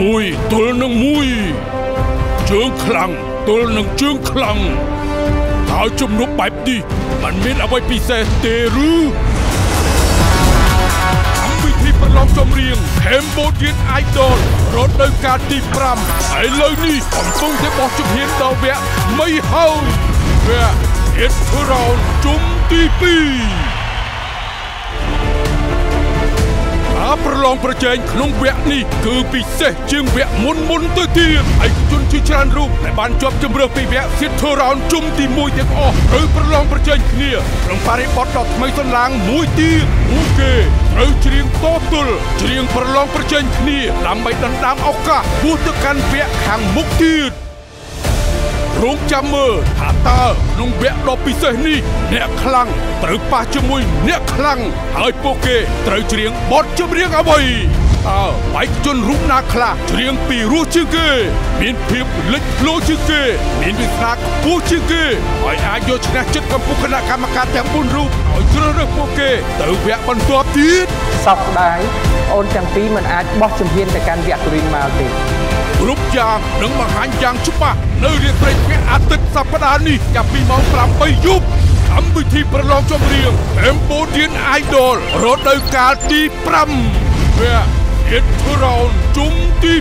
មួយទល់នឹងមួយជើងខ្លាំងទល់នឹងជើងខ្លាំងតើជំនួបបែបនេះมันមានអ្វីពិសេសទេឬកម្មវិធីប្រឡងចម្រៀង Cambodian Idol រដូវកាលទី5ឥឡូវនេះកំពុងតែបោះជំហានដល់វគ្គមីហើយវគ្គ Hit Round ជុំទី2 ប្រឡងប្រជែងក្នុងវគ្គនេះគឺពិសេសជាងវគ្គមុនមុនទៅទៀតឯកជនជាច្រើនរូបដែលបានជាប់ជម្រើសពីវគ្គ Sit Round ជុំទី1ទាំងអស់ត្រូវប្រឡងប្រជែងគ្នាក្នុងបរិបទដ៏ថ្មីសន្លាងមួយទៀតពួកគេត្រូវច្រៀងតទល់ច្រៀងប្រឡងប្រជែងគ្នាដើម្បីដណ្ដើមឱកាសហួសទៅកាន់វគ្គខាងមុខទៀត រងចាំមើលថាតើក្នុងវគ្គដ៏ពិសេសនេះអ្នកខ្លាំងត្រូវប៉ះជាមួយអ្នកខ្លាំងហើយពួកគេត្រូវច្រៀងបទចម្រៀងអ្វីតើបេក្ខជនរូបណាខ្លះច្រៀងពីរសជាងគេ មានភាពលេចធ្លោជាងគេមានវិសាខ្ពស់ជាងគេហើយអាចយកឈ្នះចិត្តកម្ពុជាគណៈកម្មការទាំង4រូបឲ្យជ្រើសរើសពួកគេទៅវគ្គបន្ទាប់ទៀតសោកស្ដាយអូនទាំងពីរមិនអាចបោះជំហានទៅកាន់វគ្គទូរីនមកទេ គ្រប់យ៉ាងនឹងបង្ហាញយ៉ាងច្បាស់នៅរាត្រីថ្ងៃអាទិត្យសប្តាហ៍នេះចាប់ពីម៉ោង8យប់កម្មវិធីប្រឡងចម្រៀង Cambodian Idol រដូវកាលទី5វគ្គ Hit Round ជុំទី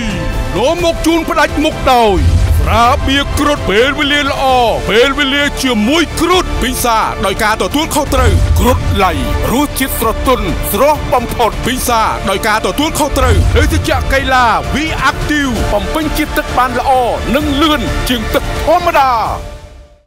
2នាំមកជូនផ្ដាច់មុខដោយ ស្រាបៀរគ្រុតពេលវេលាល្អពេលវេលាជាមួយគ្រុតពិសាដោយការទទួលខុសត្រូវគ្រុតឡៃរសជាតិស្រទន់ស្រស់បំផុតពិសាដោយការទទួលខុសត្រូវភេសជ្ជៈកីឡា V Active បំពេញជាតិទឹកបានល្អនិងលឿនជាងទឹកធម្មតា